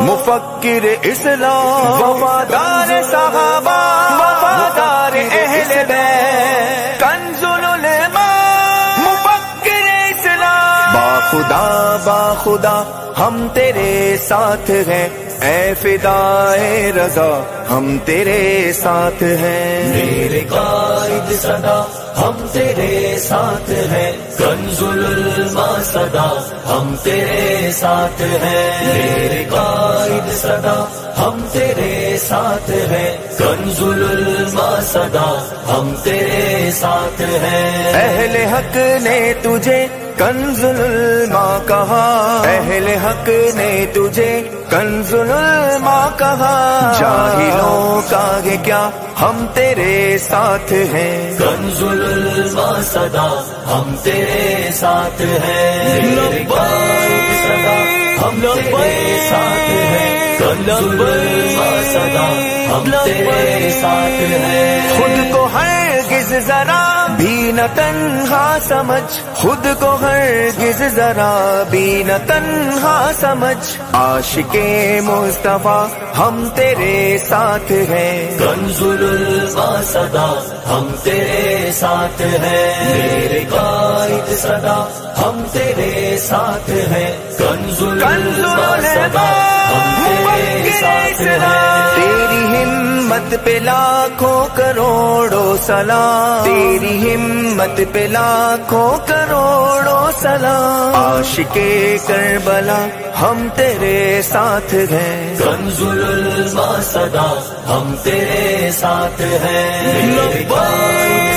मुफक्किर इस्लाम। वफादार साहबा। वफादार अहले बैत। कंजुलमा मुफक्किर इस्लाम। बाखुदा बाखुदा, हम तेरे साथ हैं। ए फिदाए रजा हम तेरे साथ हैं। मेरे कायद सदा हम तेरे साथ हैं। कंजुलमा सदा हम तेरे साथ हैं। मेरे कायद सदा हम तेरे साथ हैं। कंजुलमा सदा हम तेरे साथ हैं। अहले हक ने तुझे कंजुल माँ कहा अहले हक ने तुझे कंजुल माँ कहा। जाहिलों का ये क्या हम तेरे साथ हैं? कंजुलमा सदा हम तेरे साथ हैं। सदा हम तेरे साथ हैं। कंजुलमा सदा हम तेरे साथ हैं। खुद को हरगिज जरा भी न तन्हा समझ। खुद को हरगिज जरा भी न तन्हा समझ। आशिके मुस्तफ़ा हम तेरे साथ हैं। कंजुलमा सदा हम तेरे साथ हैं। मेरे कायद सदा हम तेरे साथ हैं। कंजुलमा सदा हम तेरे साथ हैं। हिम्मत पे लाखों करोड़ों सलाम। तेरी हिम्मत पे लाखों करोड़ों सलाम। आशिके करबला हम तेरे साथ हैं। कंजुलमा सदा हम तेरे साथ हैं।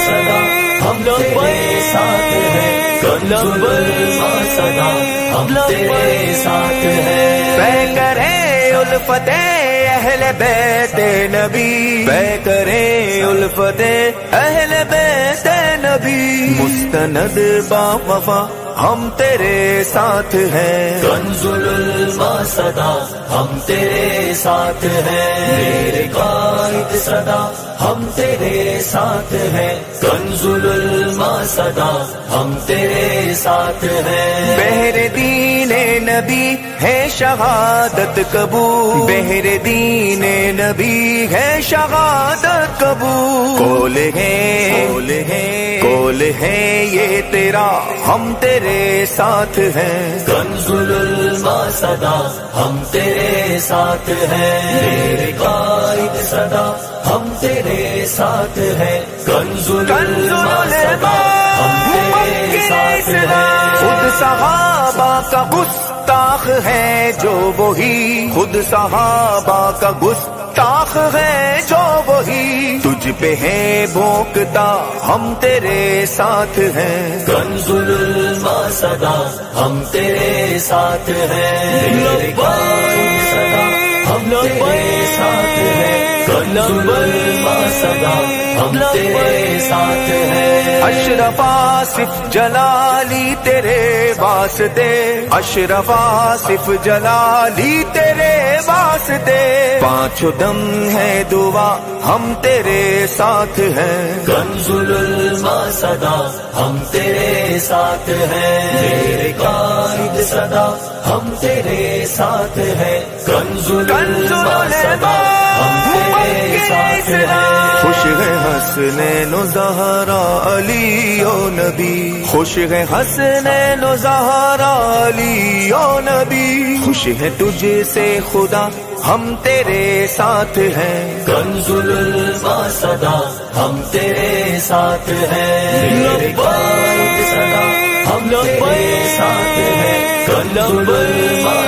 सदा हम तेरे साथ हैं। कंजुलमा सदा हम तेरे साथ हैं। करे उल्फते अहले बैते नबी। बै करे उल्फते। अहले बैते नबी। मुस्तनद बा वफा हम तेरे साथ हैं। कंजुलमा सदा हम तेरे साथ हैं। मेरे कायद सदा हम तेरे साथ हैं। कंजुलमा सदा हम तेरे साथ हैं। बहरे दीने नबी है शहादत कबूल। बहरे दीने नबी है शहादत कबूल। कोल है कोल है। कोल है ये तेरा हम तेरे साथ हैं। कंजुलमा सदा हम तेरे साथ हैं। मेरे कायद सदा हम तेरे साथ हैं। कंजुलमा सदा हम तेरे साथ हैं। खुद सहाबा का गुस्ताख है जो वही। खुद सहाबा का गुस्ताख है जो वही तुझ पे है भोंकता हम तेरे साथ हैं। कंजुल सदा हम तेरे साथ हैं। सदा हम तेरे साथ हैं। सदा हम तेरे साथ हैं अशरफा सिफ जलाली तेरे वास्ते अशरफा सिफ जलाली तेरे वास्ते पाँचों दम है दुआ, हम तेरे साथ हैं। कंजुलमा सदा, हम तेरे साथ हैं। कायद सदा हम तेरे साथ हैं। कंजुल सदा हम तेरे साथ हैं। खुश है हंसने नो जहरा अली ओ नबी। खुश है हंसने नो जहरा अली ओ नबी। खुश है तुझे से खुदा हम तेरे साथ हैं। कंजुल सदा हम तेरे साथ हैं। सदा हम तेरे साथ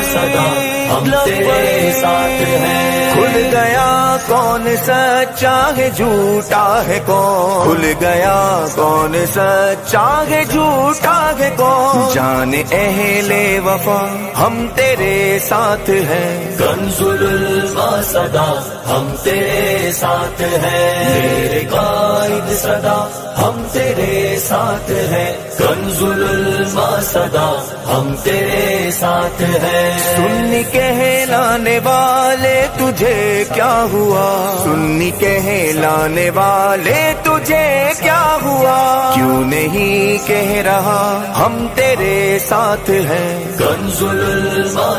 सदा हम तेरे साथ हैं। खुल गया कौन सच्चा है झूठा है कौन? खुल गया कौन सच्चा है झूठा है कौन? जान अहले वफा हम तेरे साथ हैं। कंजुलमा सदा हम तेरे साथ हैं। मेरे सदा। हम तेरे साथ हैं कंजुलमा सदा। हम तेरे साथ हैं। सुन्नी कहलाने वाले तुझे क्या हुआ? सुन्नी कहलाने वाले तुझे क्या हुआ? क्यों नहीं कह रहा? हम तेरे साथ हैं। कंजुल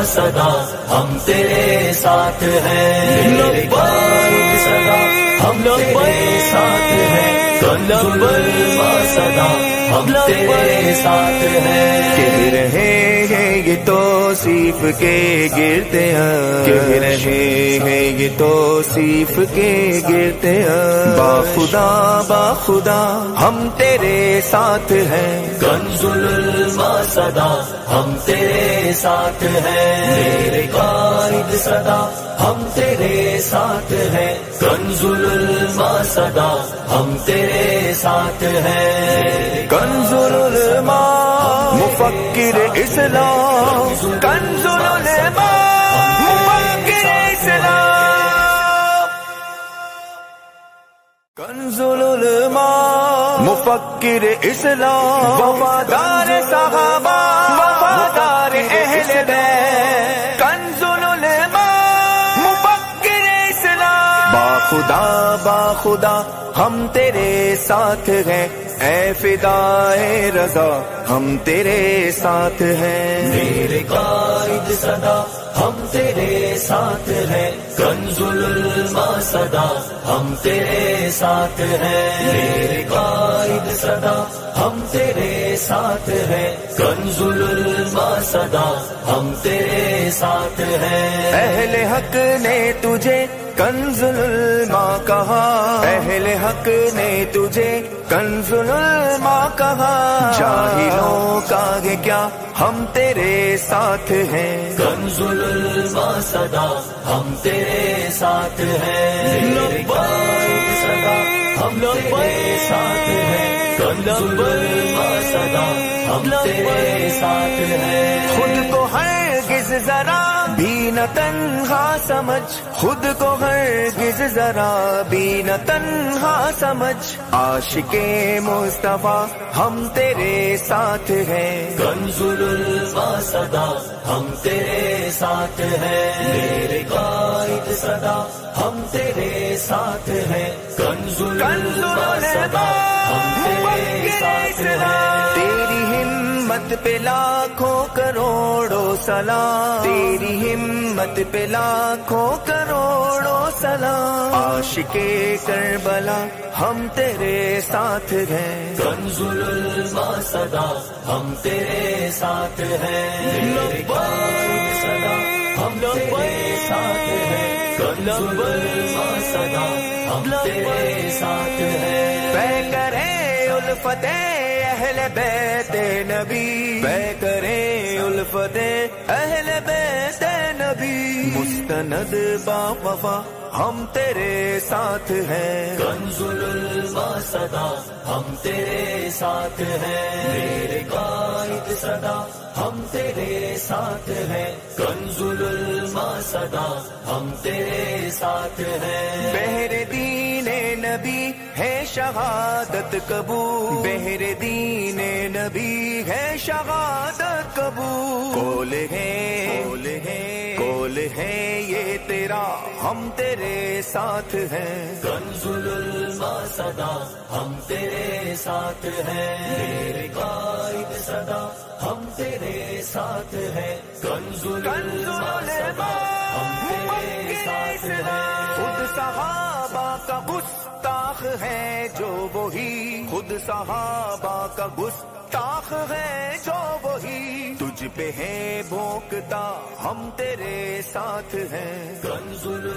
सदा। हम तेरे साथ हैं। सदा। हम लोग बड़े साथ हैं। सदा। हम बड़े साथ हैं। कह रहे हैं ये तो सिर्फ़ के गिरते हैं। कह रहे हैं ये तो सीफ के गिरते बाखुदा बाखुदा हम तेरे साथ हैं। कंजुल सदा हम तेरे साथ हैं। मेरे गाइड सदा हम तेरे साथ हैं। कंजुल सदा हम तेरे साथ हैं। कंजुल मुफक्किर इस्लाम। कंजुल मुफक्किर इस्लाम, वफादार सहाबा, वफादार अहले कंजुल मुफक्किर इस्लाम। बाखुदा बाखुदा, हम तेरे साथ हैं। ऐ फिदाए रजा, हम तेरे साथ हैं। मेरे गाइड सदा हम तेरे साथ हैं कंजुल सदा। हम तेरे साथ हैं मेरे गाइड सदा। हम तेरे साथ हैं कंजुल सदा। हम तेरे साथ हैं। अहले हक ने तुझे कंजुल माँ कहा। अहले हक ने तुझे कंजुल माँ कहा। जाहिलों का क्या हम तेरे साथ हैं? कंजुल सदा हम तेरे साथ हैं। सदा हम तेरे साथ हैं। सदा हम तेरे साथ हैं। खुद को हरगिज जरा भी न तन्हा समझ। खुद को हरगिज जरा भी न तन्हा समझ। आशिके मुस्तफ़ा हम तेरे साथ हैं। कंजुल सदा हम तेरे साथ हैं। मेरे गाइड सदा हम तेरे साथ हैं। कंजुल सदा हम तेरे साथ हैं। तेरी हिम्मत पे लाखों करोड़ों सलाम। तेरी हिम्मत पे लाखों करोड़ों सलाम। आशिके करबला हम तेरे साथ हैं। कंजुल सदा हम तेरे साथ हैं। सदा हम तेरे साथ हैं। कंजुल सदा हम तेरे साथ हैं। करे उल्फते अहले बैते नबी। बै करे उल्फते अहले बैते नबी। मुस्तनद बाफा हम तेरे साथ हैं। कंजुल सदा हम तेरे साथ हैं। मेरे गाइड सदा हम तेरे साथ हैं। कंजुल सदा हम तेरे साथ हैं। बहरे दीने नबी है शहादत कबूल। बहरे दीने नबी है शहादत कबूल। कोल है कोल है। कोल है ये तेरा। हम तेरे साथ हैं। कंजुल सदा हम तेरे साथ हैं। मेरे गाइड सदा हम तेरे साथ हैं। कंजुल सदा हम तेरे साथ हैं। खुद सहाबा का गुस्ताख है जो वही खुद सहाबा का गुस्ताख है जो वही। तुझ पे है भोंकता हम तेरे साथ हैं। कंजुल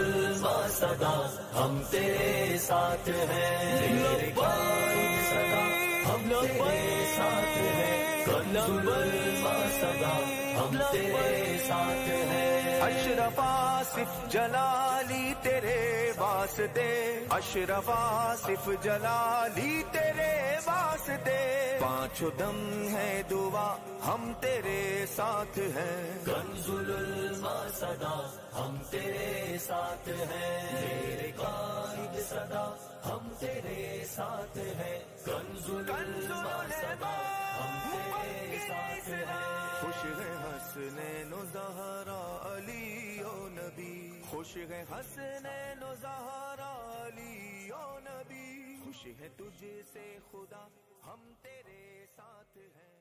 सदा हम तेरे साथ हैं। सदा हम तेरे साथ हैं कंजुल सदा हम तेरे साथ हैं। अशरफा सिफ जलाली तेरे वास्ते। अशरफा सिफ जलाली तेरे वास्ते। पाँचों दम है दुआ, हम तेरे साथ हैं। कंजुल सदा, हम तेरे साथ हैं। मेरे गाइड सदा, हम तेरे साथ हैं। कंजुल खुश है हंसने नो जहरा अली, ओ नबी। खुश है तुझे से खुदा, हम तेरे साथ हैं।